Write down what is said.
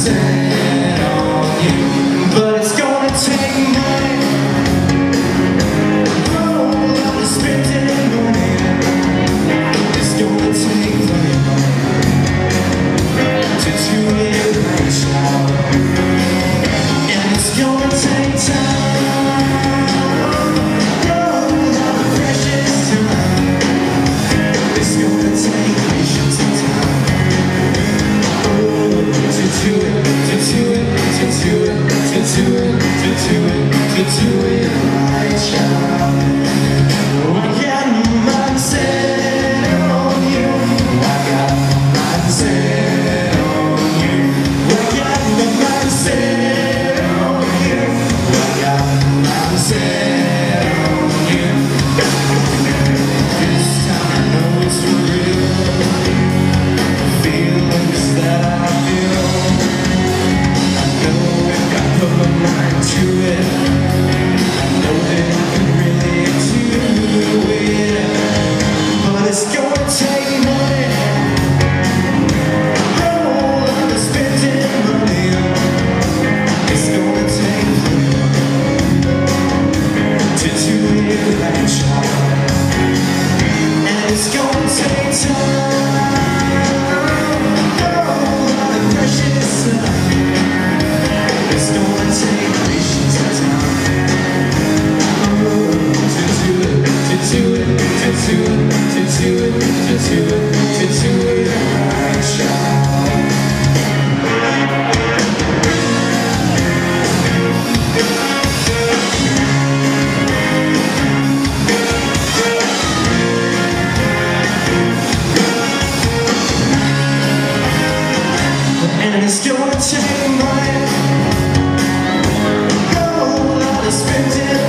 say. Yeah. It's gonna change my goal. I spend it.